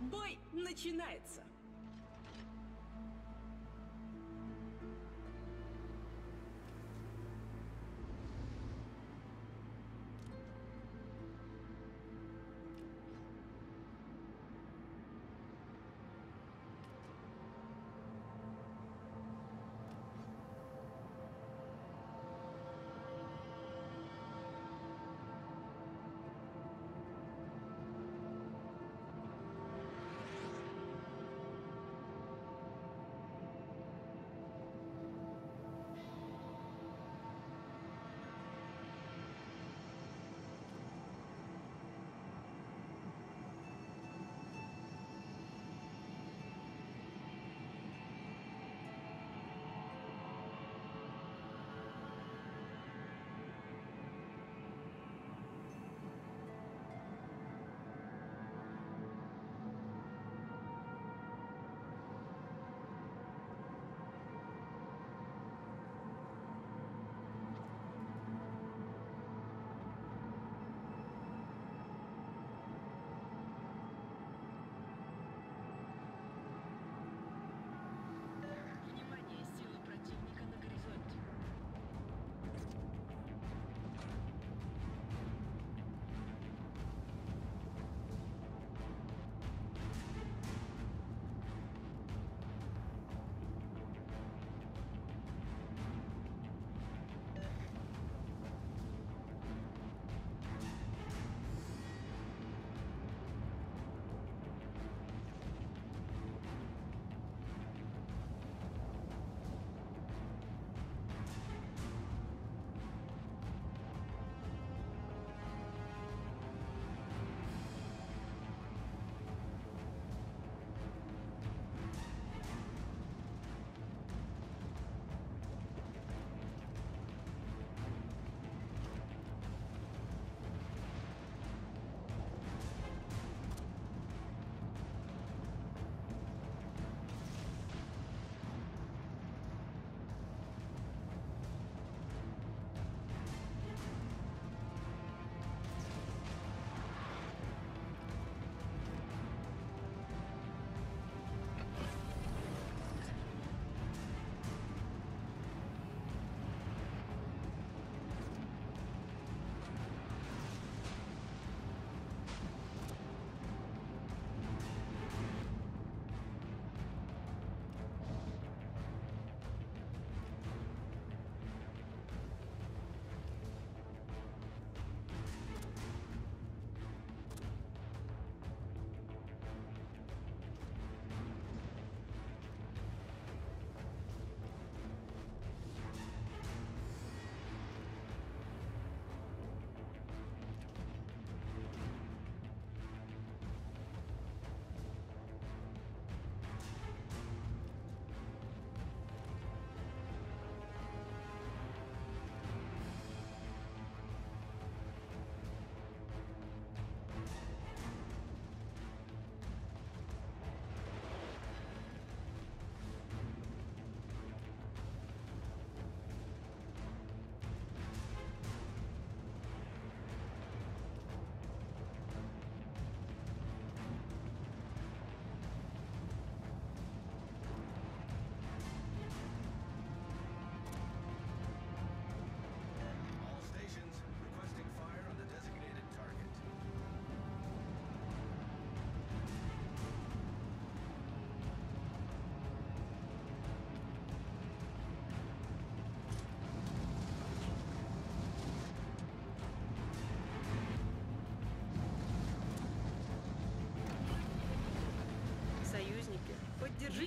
Бой начинается!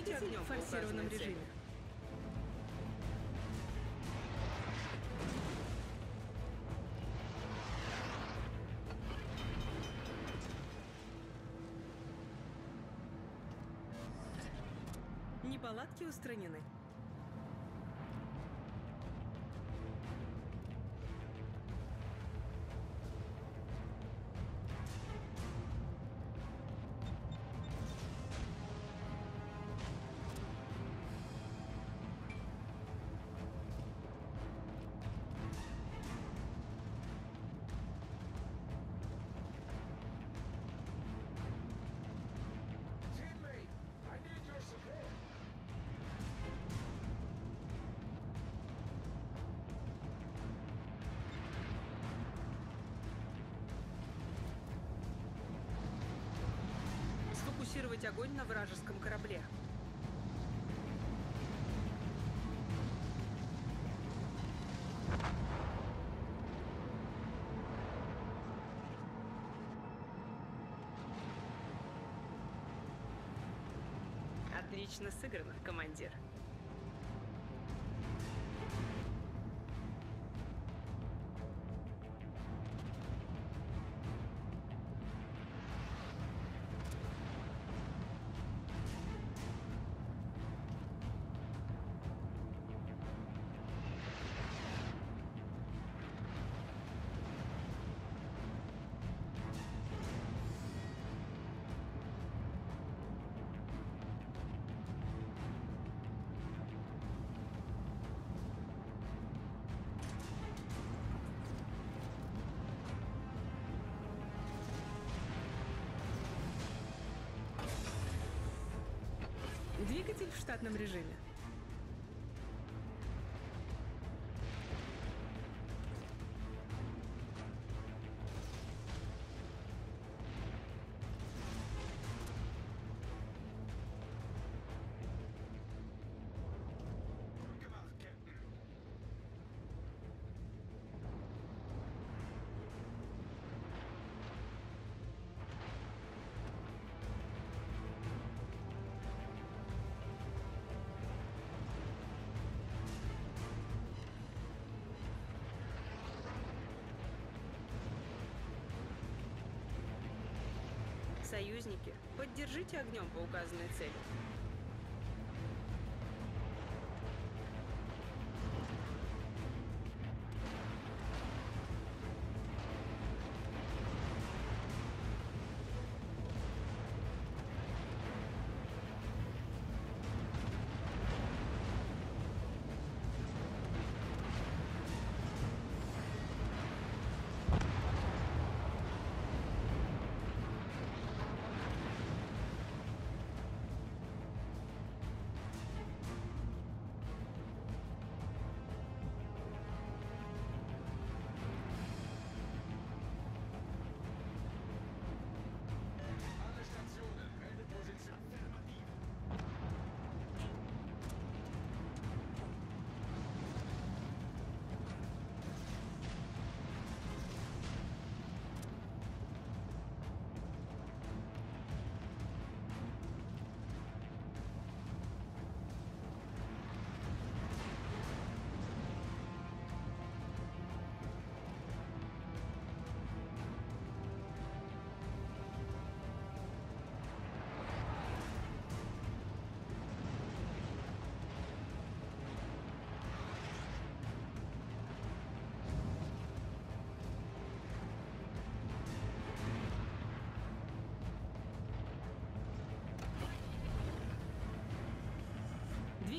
Поддержите огнем в форсированном режиме. Неполадки устранены. Сфокусировать огонь на вражеском корабле. Отлично сыграно, командир. Двигатель в штатном режиме. Союзники, поддержите огнем по указанной цели.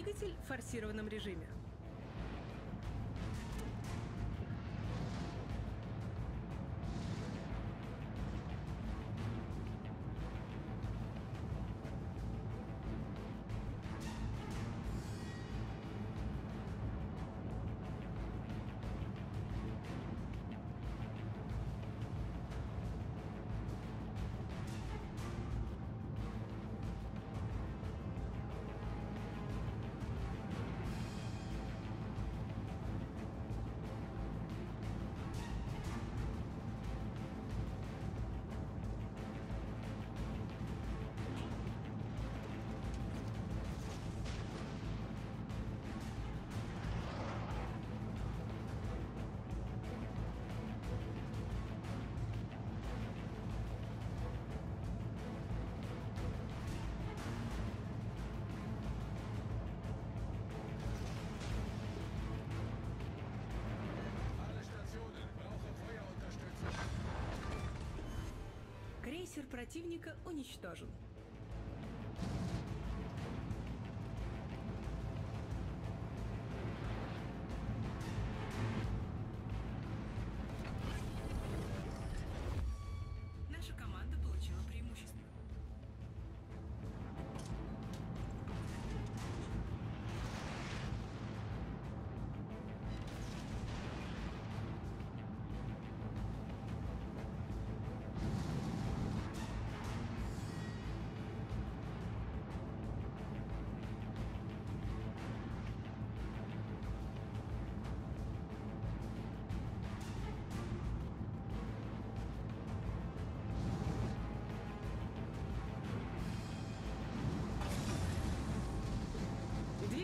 Двигатель в форсированном режиме. Крейсер противника уничтожен.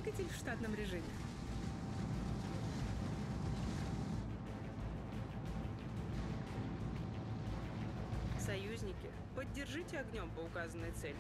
Двигатель в штатном режиме. Союзники, поддержите огнем по указанной цели.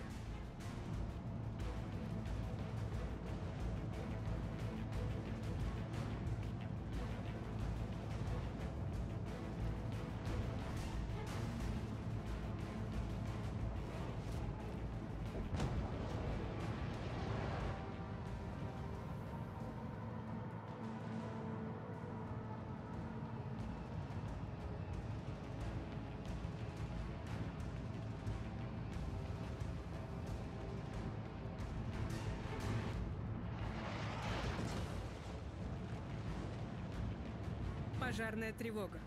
Пожарная тревога.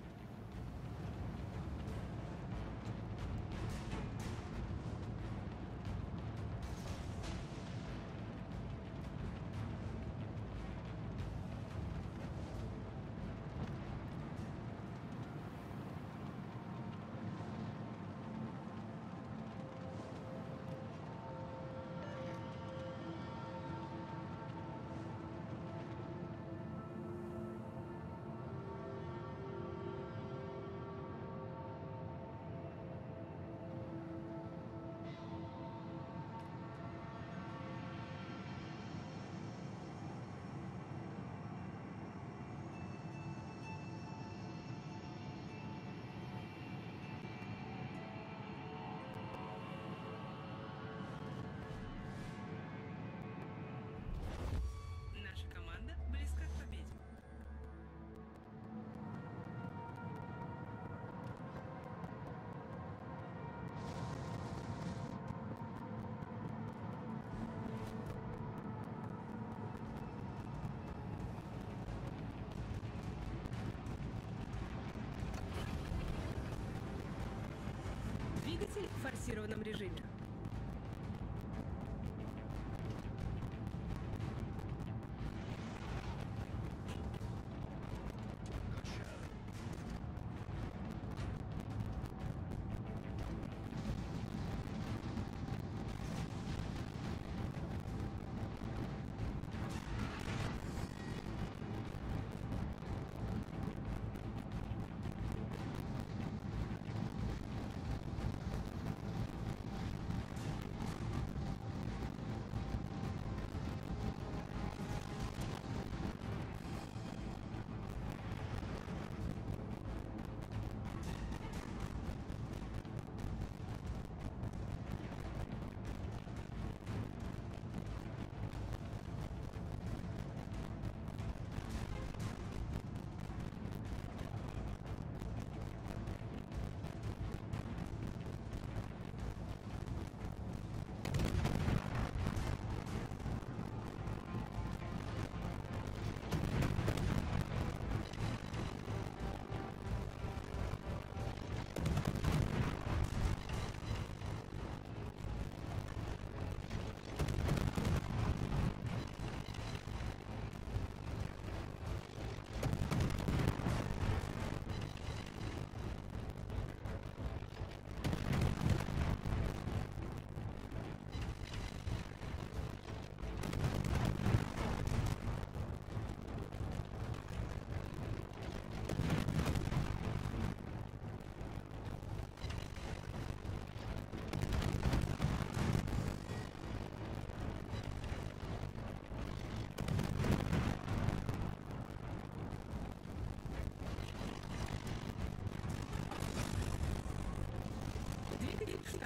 Двигатель в форсированном режиме.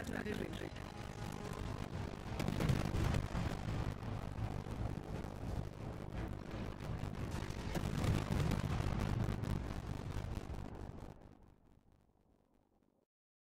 Двигатель в штатном режиме.